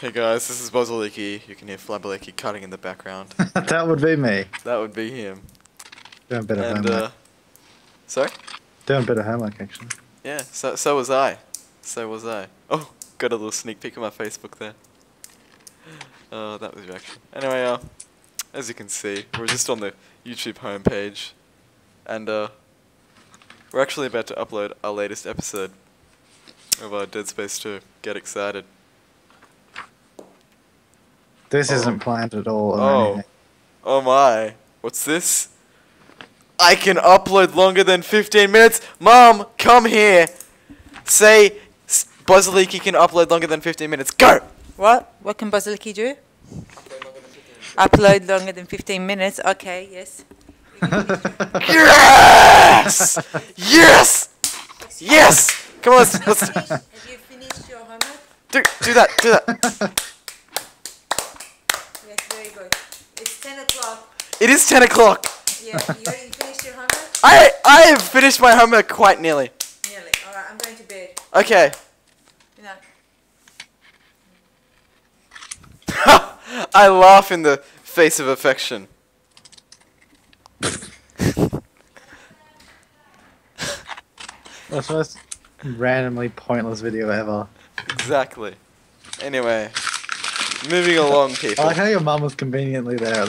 Hey guys, this is Bozzaliki. You can hear Flabaliki cutting in the background. that would be me. that would be him. Doing a bit of And homework. uh, sorry? Doing a bit of homework actually. Yeah, so so was I. So was I. Oh, got a little sneak peek of my Facebook there. Oh, that was reaction. Anyway, uh, as you can see, we're just on the YouTube homepage, and uh, we're actually about to upload our latest episode of uh, Dead Space 2. Get excited. This Oh. isn't um, planned at all. Oh. anything. Oh my, what's this? I can upload longer than 15 minutes? Mom, come here! Say, S- Bozzaliki can upload longer than 15 minutes. Go! What? What can Bozzaliki do? Upload longer than 15 minutes. Okay, yes. Yes! yes! Yes! Come on, let's, let's Have you finished your homework? do, do that, do that. Yes, very good. It's 10 o'clock. It is 10 o'clock. Yeah, you already finished your homework? I, I have finished my homework quite nearly. Nearly. Alright, I'm going to bed. Okay. Good night. I laugh in the face of affection. That's the most randomly pointless video ever. Exactly. Anyway, moving along, people. I like how your mum was conveniently there